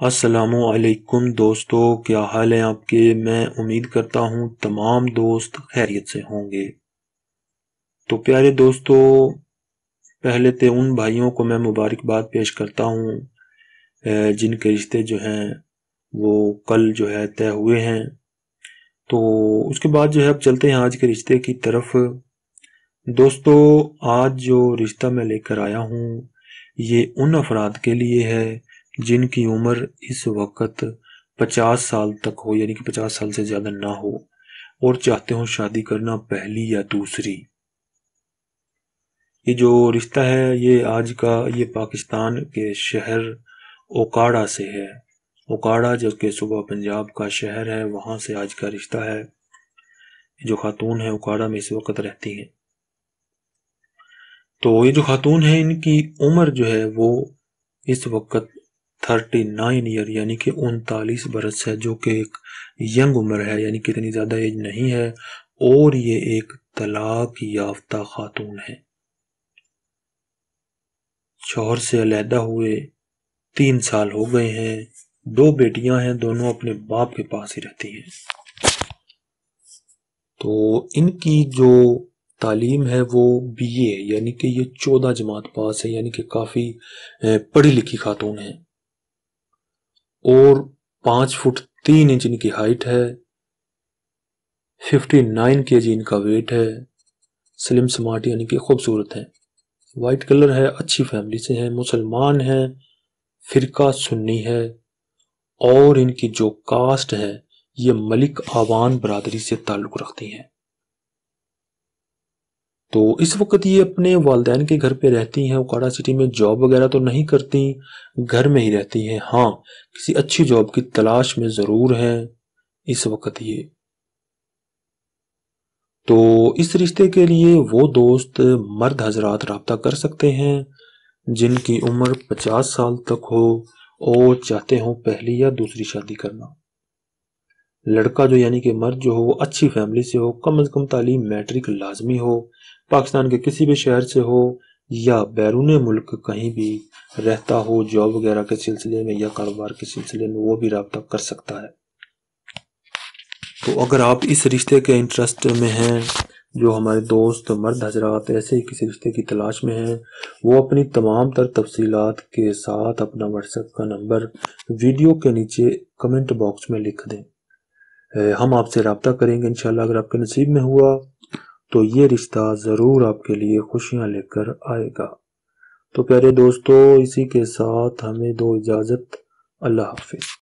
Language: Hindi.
असलकुम दोस्तों, क्या हाल है आपके? मैं उम्मीद करता हूँ तमाम दोस्त खैरियत से होंगे। तो प्यारे दोस्तों, पहले तो उन भाइयों को मैं मुबारकबाद पेश करता हूँ जिनके रिश्ते जो हैं, वो कल जो है तय हुए हैं। तो उसके बाद जो है, अब चलते हैं आज के रिश्ते की तरफ़। दोस्तों, आज जो रिश्ता मैं लेकर आया हूँ, ये उन अफराद के लिए है जिनकी उम्र इस वक्त पचास साल तक हो, यानी कि पचास साल से ज़्यादा ना हो, और चाहते हो शादी करना पहली या दूसरी। ये जो रिश्ता है, ये आज का, ये पाकिस्तान के शहर ओकाड़ा से है। ओकाड़ा जो कि सुबह पंजाब का शहर है, वहाँ से आज का रिश्ता है। जो खातून है ओकाड़ा में इस वक्त रहती हैं। तो ये जो खातून है, इनकी उम्र जो है, वो इस वक्त थर्टी नाइन ईयर, यानी कि उनतालीस बरस है, जो कि एक यंग उम्र है, यानी कि इतनी ज़्यादा एज नहीं है, और ये एक तलाक याफ्ता खातून है। शोहर से अलहदा हुए तीन साल हो गए हैं, दो बेटियाँ हैं, दोनों अपने बाप के पास ही रहती हैं। तो इनकी जो तालीम है वो बीए यानी कि ये चौदह जमात पास है, यानी कि काफ़ी पढ़ी लिखी खातून है। और पाँच फुट तीन इंच इनकी हाइट है, फिफ्टी नाइन के जी इनका वेट है, स्लिम स्मार्ट यानी कि खूबसूरत है। वाइट कलर है, अच्छी फैमिली से है, मुसलमान है, फिरका सुन्नी है, और इनकी जो कास्ट है, ये मलिक आवान बरादरी से ताल्लुक रखती हैं। तो इस वक्त ये अपने वालदेन के घर पे रहती हैं, उकाड़ा सिटी में जॉब वगैरह तो नहीं करती, घर में ही रहती हैं। हाँ किसी अच्छी जॉब की तलाश में ज़रूर हैं इस वक्त ये। तो इस रिश्ते के लिए वो दोस्त मर्द हजरात रबता कर सकते हैं, जिनकी उम्र पचास साल तक हो और चाहते हो पहली या दूसरी शादी करना। लड़का जो यानी कि मर्द जो हो, वो अच्छी फैमिली से हो, कम अज़ कम तालीम मैट्रिक लाजमी हो, पाकिस्तान के किसी भी शहर से हो, या बैरून मुल्क कहीं भी रहता हो जॉब वगैरह के सिलसिले में या कारोबार के सिलसिले में, वो भी रबता कर सकता है। तो अगर आप इस रिश्ते के इंटरेस्ट में हैं, जो हमारे दोस्त, मर्द, हजरात, ऐसे ही किसी रिश्ते की तलाश में हैं, वो अपनी तमाम तर तफसीलात के साथ अपना व्हाट्सएप का नंबर वीडियो के नीचे कमेंट बॉक्स में लिख दें। हम आपसे रबता करेंगे इंशाल्लाह, अगर आपके नसीब में हुआ तो ये रिश्ता ज़रूर आपके लिए खुशियाँ लेकर आएगा। तो प्यारे दोस्तों, इसी के साथ हमें दो इजाज़त, अल्लाह हाफिज़।